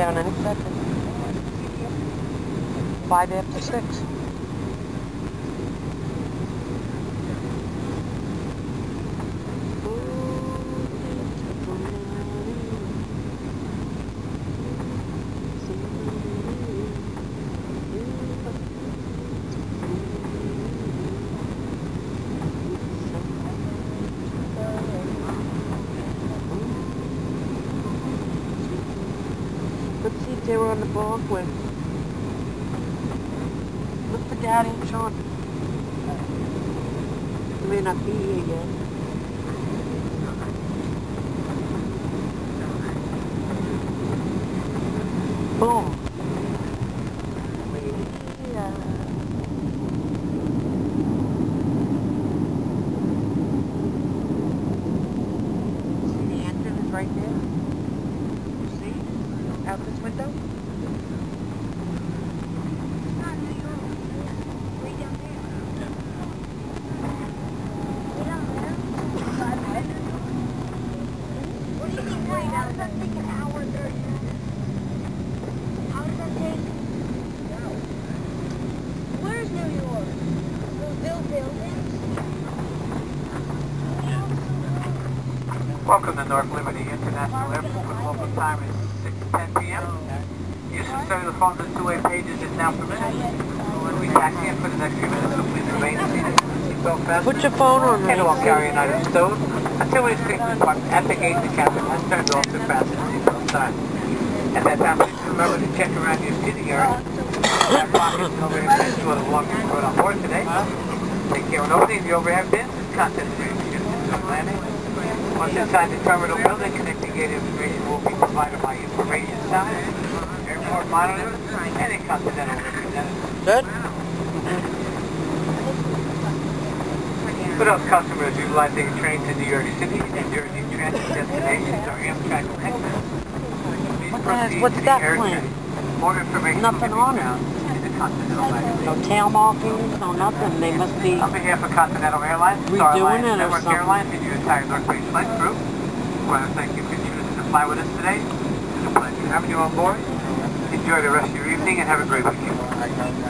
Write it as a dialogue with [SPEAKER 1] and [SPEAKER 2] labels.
[SPEAKER 1] down any second. Five after six. Let's see if they were on the ball with. Look for Daddy and Sean. They may not be here yet. Boom. See the is right there? You see? Out this window?
[SPEAKER 2] Where's New York? Those build buildings?
[SPEAKER 3] Welcome to Newark Liberty International Airport with local time is 6:10 p.m. Use of cellular phones and two-way pages is now permitted. When we taxi in for the next few minutes, so please remain seated. Seatbelt fastened.
[SPEAKER 1] Put your phone on
[SPEAKER 3] And all
[SPEAKER 1] right.
[SPEAKER 3] carrying items stowed. Until we speak to park at the gate, the captain has turned off the fasten seatbelt sign. At that time, please remember to check around your seating area. Have pockets and overhead bins for the belongings brought on board today. Take care when opening the overhead bins and contents for your students landing. Once inside the terminal building, connecting gate information will be provided by information sign, airport monitor, and a continental representative.
[SPEAKER 1] Good?
[SPEAKER 3] For those customers utilizing trains in New York City and Jersey transit destinations or Amtrak connectors, please proceed
[SPEAKER 1] what's
[SPEAKER 3] to the
[SPEAKER 1] that
[SPEAKER 3] air
[SPEAKER 1] plan?
[SPEAKER 3] More information
[SPEAKER 1] Nothing on it.
[SPEAKER 3] Found in the Continental magazine.
[SPEAKER 1] No tail markings, no nothing. They must be.
[SPEAKER 3] On behalf of Continental Airlines, Star Alliance
[SPEAKER 1] it or
[SPEAKER 3] Network. Airlines, and your entire Northwest Flight Group, we want to thank you for choosing to fly with us today. It's a pleasure having you on board. Enjoy the rest of your evening and have a great weekend.